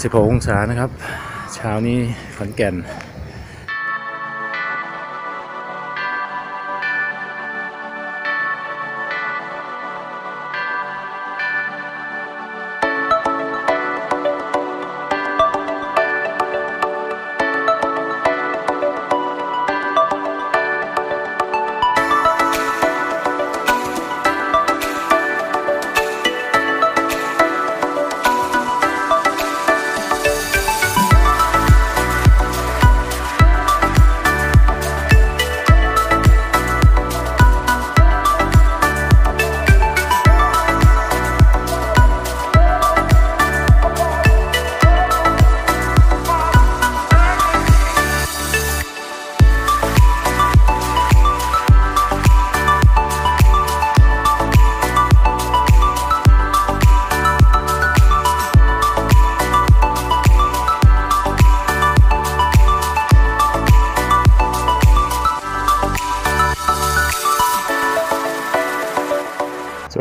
16 องศานะครับ เช้านี้ขอนแก่น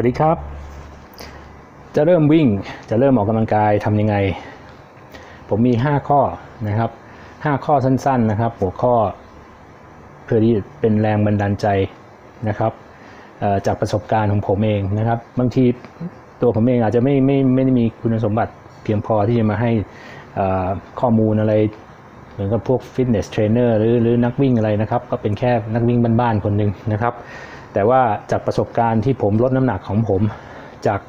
วัสดีครับ จะเริ่มวิ่งจะเริ่มออกกำลังกายทำยังไง ผมมี 5 ข้อนะครับ 5 ข้อสั้น ๆนะครับ หัวข้อเพื่อที่เป็นแรงบันดาลใจนะครับจากประสบการณ์ของผมเองนะครับ บางทีตัวผมเองอาจจะไม่ไม่ไม่ได้มีคุณสมบัติเพียงพอที่จะมาให้ข้อมูลอะไร เหมือนกับพวก fitness trainer หรือหรือนักวิ่งอะไรนะครับ ก็เป็นแค่นักวิ่งบ้านๆคนหนึ่งนะครับ แต่ว่าจากประสบการณ์ที่ผมลดน้ำหนักของผมจาก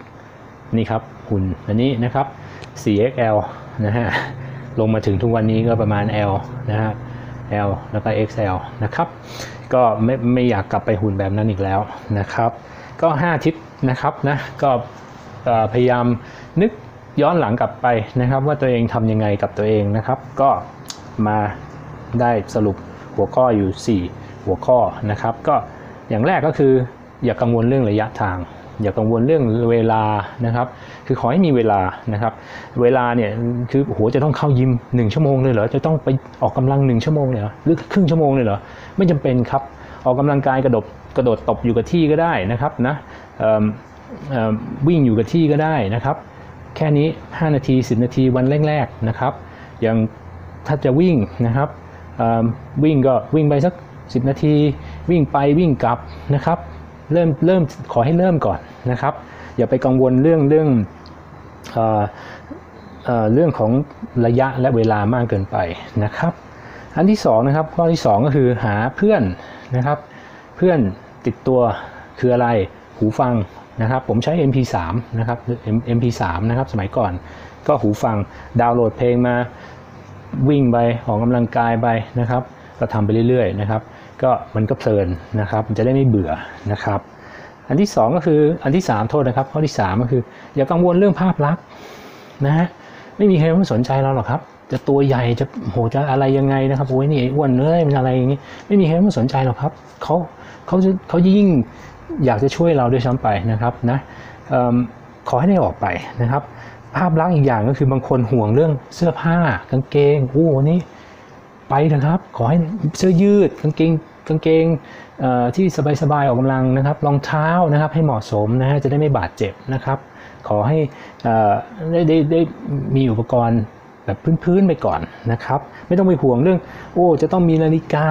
นี่ครับหุ่นอันนี้นะครับ 4XL นะฮะลงมาถึงทุกวันนี้ก็ประมาณ L นะฮะ L แล้วก็ XL นะครับ ก็ไม่ไม่อยากกลับไปหุ่นแบบนั้นอีกแล้วนะครับ ก็ 5 ทิศนะครับนะก็พยายามนึกย้อนหลังกลับไปนะครับ ว่าตัวเองทำยังไงกับตัวเองนะครับ ก็มาได้สรุปหัวข้ออยู่ 4 หัวข้อนะครับ ก็ อย่างแรกก็คืออย่ากังวลเรื่องระยะทาง อย่ากังวลเรื่องเวลานะครับ คือขอให้มีเวลานะครับ เวลาเนี่ยคือโหจะต้องเข้ายิม1ชั่วโมงเลยเหรอจะต้องไปออกกำลัง1ชั่วโมงเลยเหรอหรือครึ่งชั่วโมงเลยเหรอไม่จำเป็นครับออกกำลังกายกระโดดกระโดดตบอยู่กับที่ก็ได้นะครับนะวิ่งอยู่กับที่ก็ได้นะครับ แค่นี้ 5 นาที 10 นาทีวันแรกๆนะครับ อย่างถ้าจะวิ่งนะครับวิ่งก็วิ่งไปสัก 10 นาที วิ่งไปวิ่งกลับนะครับ เริ่มเริ่มขอให้เริ่มก่อนนะครับ อย่าไปกังวลเรื่องเรื่องเออเออเรื่องของระยะและเวลามากเกินไปนะครับ อันที่สองนะครับข้อที่สองก็คือหาเพื่อนนะครับ เพื่อนติดตัวคืออะไรหูฟังนะครับผมใช้ MP3 นะครับ MP3 นะครับสมัยก่อนก็หูฟังดาวน์โหลดเพลงมาวิ่งไปออกกำลังกายไปนะครับ ก็ทำไปเรื่อยๆนะครับ ก็มันก็เพลินนะครับ มันจะได้ไม่เบื่อนะครับ อันที่สองก็คืออันที่สามโทษนะครับ ข้อที่สามก็คือ อย่ากังวลเรื่องภาพลักษณ์นะฮะไม่มีใครมาสนใจเราหรอกครับ จะตัวใหญ่จะโหจะอะไรยังไงนะครับโอ้ยนี่อ้วนเลยมันอะไรอย่างงี้ไม่มีใครมาสนใจหรอกครับเขาเขาจะเขายิ่งอยากจะช่วยเราด้วยซ้ำไปนะครับนะเอิ่มขอให้ได้ออกไปนะครับ ภาพลักษณ์อีกอย่างก็คือบางคนห่วงเรื่องเสื้อผ้ากางเกงโอ้วันนี้ไปเถอะครับ ขอให้เสื้อยืดกางเกง กางเกงที่สบายๆออกกำลังนะครับรองเท้านะครับให้เหมาะสมนะฮะจะได้ไม่บาดเจ็บนะครับ ขอให้ได้ได้ได้มีอุปกรณ์แบบพื้นๆไปก่อนนะครับ ไม่ต้องไปห่วงเรื่อง โอ้จะต้องมีนาฬิกา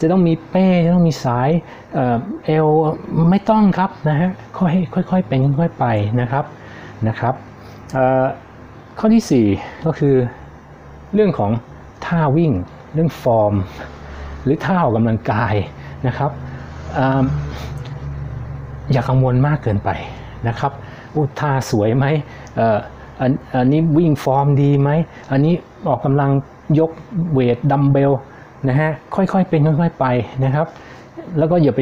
จะต้องมีเป้จะต้องมีสายเอ่อเอวไม่ต้องครับนะฮะค่อยค่อยๆเป็นค่อยๆไปนะครับนะครับข้อที่สี่ก็คือเรื่องของท่าวิ่งเรื่องฟอร์ม หรือท่าออกกำลังกายนะครับออย่ากังวลมากเกินไปนะครับอู้ท่าสวยไหมอันอันนี้วิ่งฟอร์มดีไหม อันนี้ออกกำลังยกเวทดัมเบลนะฮะ ค่อยๆเป็นค่อยๆไปนะครับ แล้วก็อย่าไป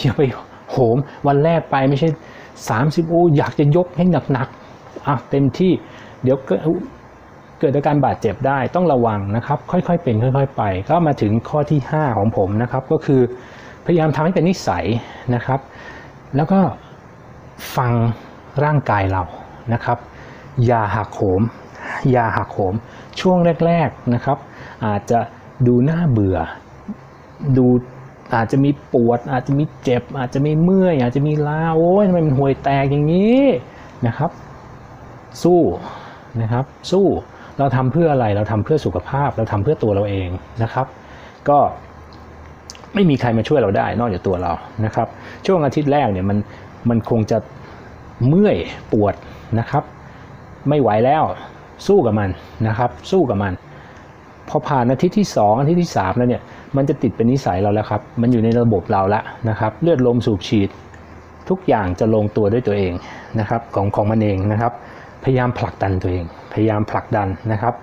อย่าไปโหมวันแรกไปไม่ใช่ 30 โอ้อยากจะยกให้หนักๆอะเต็มที่ เดี๋ยวก็ เกิดอาการบาดเจ็บได้ต้องระวังนะครับ ค่อยๆ เป็นค่อย ๆ ไป ก็มาถึงข้อที่ 5 ของผมนะครับ ก็คือพยายามทำให้เป็นนิสัยนะครับ แล้วก็ฟังร่างกายเรานะครับอย่าหักโหมอย่าหักโหมช่วงแรกๆนะครับ อาจจะดูน่าเบื่อ ดูอาจจะมีปวด อาจจะมีเจ็บ อาจจะมีเมื่อย อาจจะมีล้าโอ้ยทำไมมันห่วยแตกอย่างนี้นะครับ สู้นะครับ สู้ เราทำเพื่ออะไรเราทำเพื่อสุขภาพ เราทำเพื่อตัวเราเองนะครับ ก็ไม่มีใครมาช่วยเราได้นอกจากตัวเรานะครับ ช่วงอาทิตย์แรกเนี่ยมันมันคงจะเมื่อยปวดนะครับ ไม่ไหวแล้วสู้กับมันนะครับ สู้กับมันพอผ่านอาทิตย์ที่ 2 อาทิตย์ที่ 3 แล้วเนี่ยมันจะติดเป็นนิสัยเราแล้วครับ มันอยู่ในระบบเราแล้วนะครับ เลือดลมสูบฉีด ทุกอย่างจะลงตัวด้วยตัวเองนะครับของของมันเองนะครับ พยายามผลักดันตัวเอง พยายามผลักดันนะครับ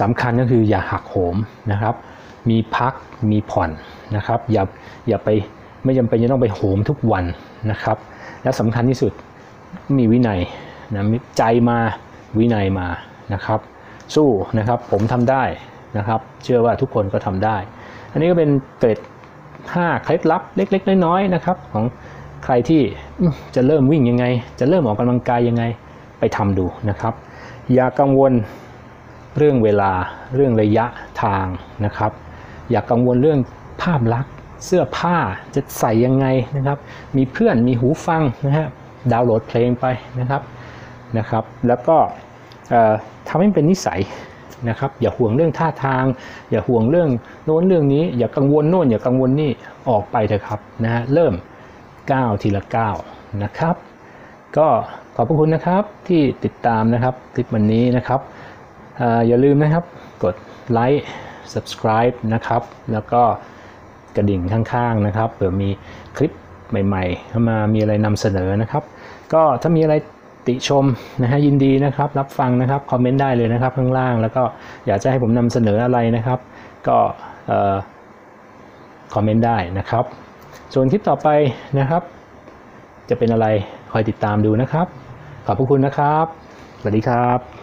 สำคัญก็คืออย่าหักโหมนะครับ มีพักมีผ่อนนะครับ อย่าอย่าไปไม่จำเป็นจะต้องไปโหมทุกวันนะครับ และสำคัญที่สุดมีวินัยนะมีใจมาวินัยมานะครับ สู้นะครับผมทำได้นะครับ เชื่อว่าทุกคนก็ทำได้ อันนี้ก็เป็นเกร็ด5เคล็ดลับเล็ก ๆ น้อยๆนะครับ ของใครที่จะเริ่มวิ่งยังไง จะเริ่มออกกำลังกายยังไง ไปทำดูนะครับ อย่ากังวลเรื่องเวลาเรื่องระยะทางนะครับ อย่ากังวลเรื่องภาพลักษณ์เสื้อผ้าจะใส่ยังไงนะครับ มีเพื่อนมีหูฟังนะฮะดาวน์โหลดเพลงไปนะครับนะครับ แล้วก็ทำให้เป็นนิสัยนะครับ อย่าห่วงเรื่องท่าทาง อย่าห่วงเรื่องโน้นเรื่องนี้ อย่ากังวลโน่น อย่ากังวลนี่ออกไปเถอะครับนะฮะเริ่มก้าวทีละก้าวนะครับ ก็ ขอบพระคุณนะครับที่ติดตามนะครับคลิปวันนี้นะครับออย่าลืมนะครับกดไลค์ subscribe นะครับ แล้วก็กระดิ่งข้างๆนะครับเผื่อมีคลิปใหม่ๆเข้ามามีอะไรนำเสนอนะครับ ก็ถ้ามีอะไรติชมนะฮะยินดีนะครับรับฟังนะครับคอมเมนต์ได้เลยนะครับข้างล่าง แล้วก็อยากจะให้ผมนำเสนออะไรนะครับ ก็คอมเมนต์ได้นะครับ ส่วนคลิปต่อไปนะครับ จะเป็นอะไรคอยติดตามดูนะครับ ขอบพระคุณนะครับ สวัสดีครับ